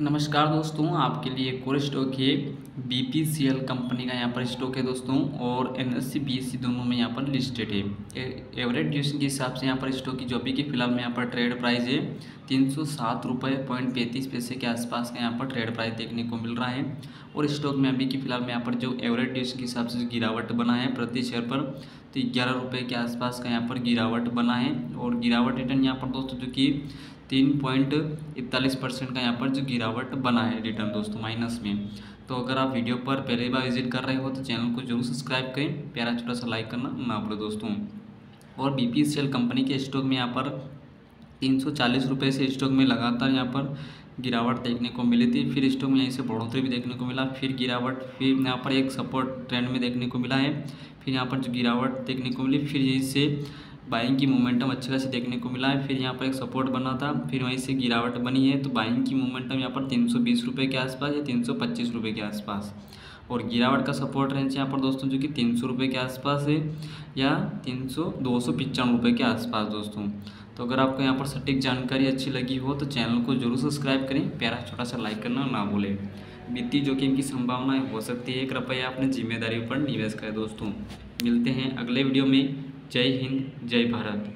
नमस्कार दोस्तों, आपके लिए कोर स्टॉक है B P C L company का यहाँ पर स्टॉक है दोस्तों, और N S C B S C दोनों में यहाँ पर लिस्टेड है। एवरेज ड्यूशन के हिसाब से यहाँ पर स्टॉक की जो भी की फ़िलहाल में यहाँ पर ट्रेड प्राइस है तीन सौ सात रुपये पॉइंट पैंतीस पैसे के आसपास का यहाँ पर ट्रेड प्राइस देखने को मिल रहा है। और स्टॉक में अभी की फ़िलहाल में यहाँ पर जो एवरेज ड्यूशन के हिसाब से गिरावट बना है प्रति शेयर पर तो ग्यारह रुपये के आसपास का यहाँ पर गिरावट बना है। और गिरावट रिटर्न यहाँ पर दोस्तों जो कि तीन पॉइंट इकतालीस परसेंट का यहाँ पर जो गिरावट बना है रिटर्न दोस्तों माइनस में। तो अगर आप वीडियो पर पहली बार विज़िट कर रहे हो तो चैनल को ज़रूर सब्सक्राइब करें। प्यारा छोटा सा लाइक करना ना भूलो दोस्तों। और बी पी कंपनी के स्टॉक में यहाँ पर तीन सौ चालीस रुपये से स्टॉक में लगातार यहाँ पर गिरावट देखने को मिली थी। फिर स्टॉक में यहीं से बढ़ोतरी भी देखने को मिला। फिर गिरावट, फिर यहाँ पर एक सपोर्ट ट्रेंड में देखने को मिला है। फिर यहाँ पर जो गिरावट देखने को मिली। फिर यहीं से बाइंग की मोमेंटम अच्छे खासी देखने को मिला है। फिर यहाँ पर एक सपोर्ट बना था। फिर वहीं से गिरावट बनी है। तो बाइंग की मोमेंटम यहाँ पर तीन सौ बीस रुपये के आसपास या तीन सौ पच्चीस रुपये के आसपास। और गिरावट का सपोर्ट रेंज यहाँ पर दोस्तों जो कि तीन सौ रुपये के आसपास है या तीन सौ दो सौ पचानवे रुपये के आसपास दोस्तों। तो अगर आपको यहाँ पर सटीक जानकारी अच्छी लगी हो तो चैनल को ज़रूर सब्सक्राइब करें, प्यारा छोटा सा लाइक करना ना भूलें। वित्तीय जोखिम की संभावनाएँ हो सकती है, कृपया अपनी ज़िम्मेदारी पर निवेश करें दोस्तों। मिलते हैं अगले वीडियो में। जय हिंद, जय भारत।